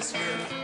atmosphere.